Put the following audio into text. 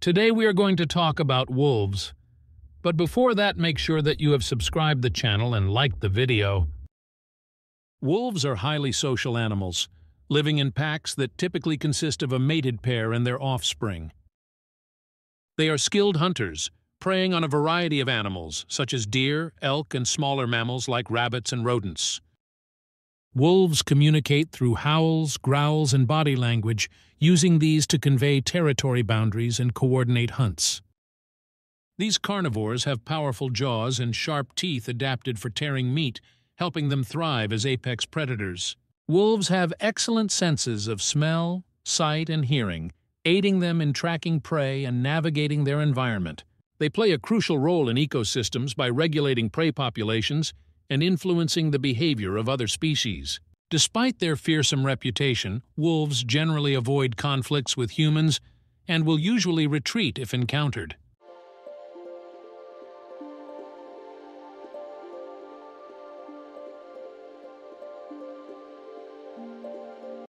Today we are going to talk about wolves. But before that, make sure that you have subscribed the channel and liked the video. Wolves are highly social animals, living in packs that typically consist of a mated pair and their offspring. They are skilled hunters, preying on a variety of animals, such as deer, elk, and smaller mammals like rabbits and rodents. Wolves communicate through howls, growls, and body language, using these to convey territory boundaries and coordinate hunts. These carnivores have powerful jaws and sharp teeth adapted for tearing meat, helping them thrive as apex predators. Wolves have excellent senses of smell, sight, and hearing, aiding them in tracking prey and navigating their environment. They play a crucial role in ecosystems by regulating prey populations and influencing the behavior of other species. Despite their fearsome reputation, wolves generally avoid conflicts with humans and will usually retreat if encountered.